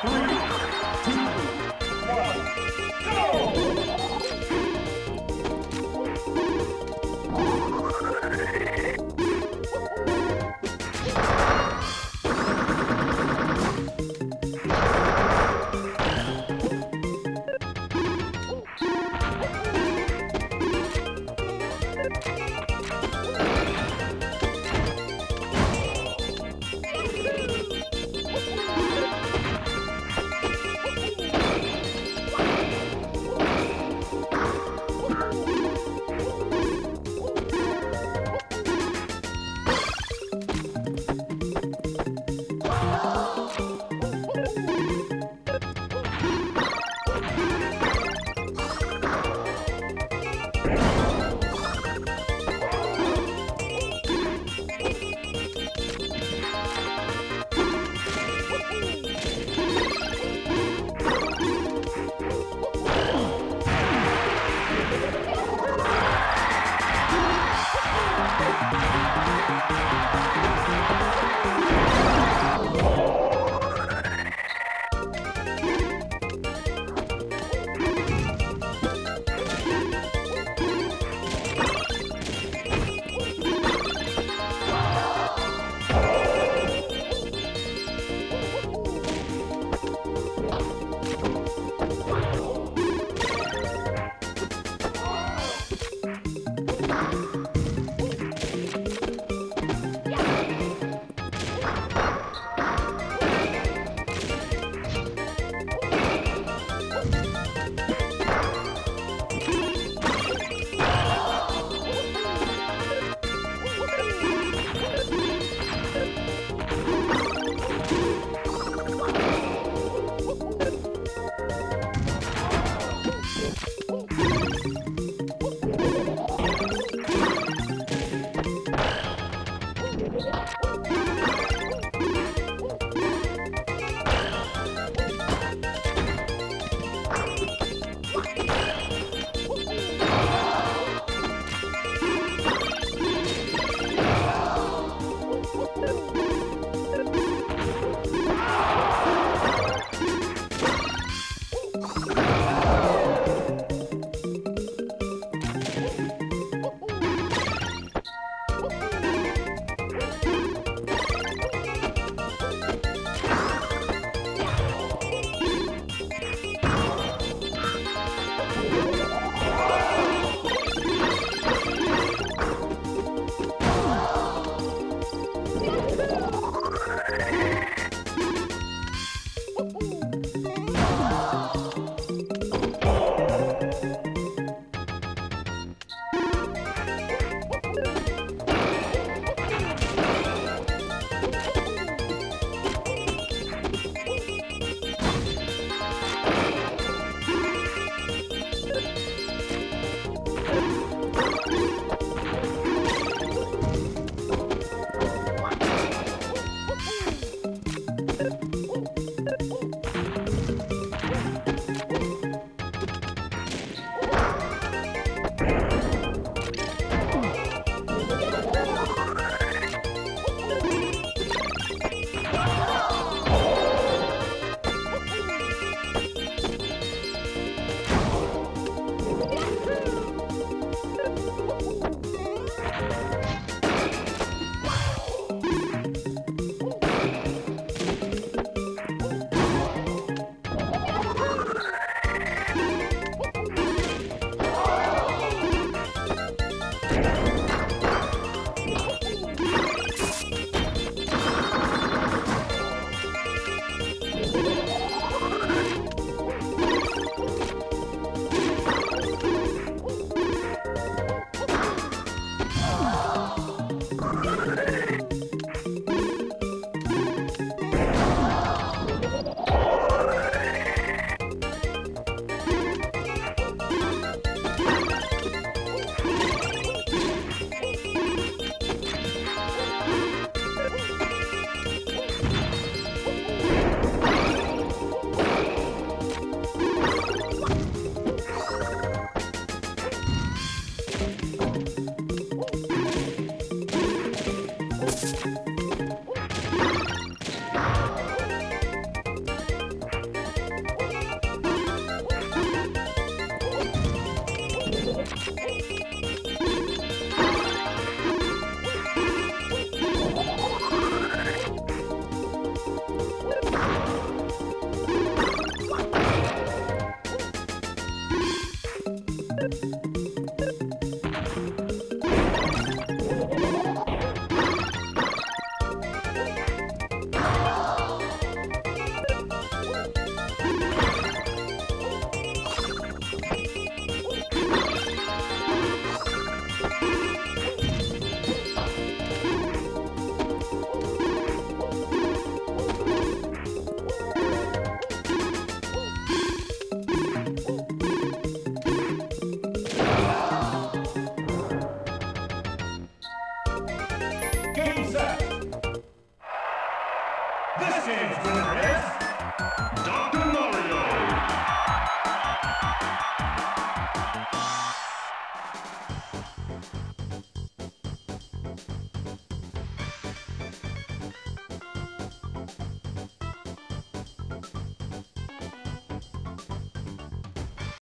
three.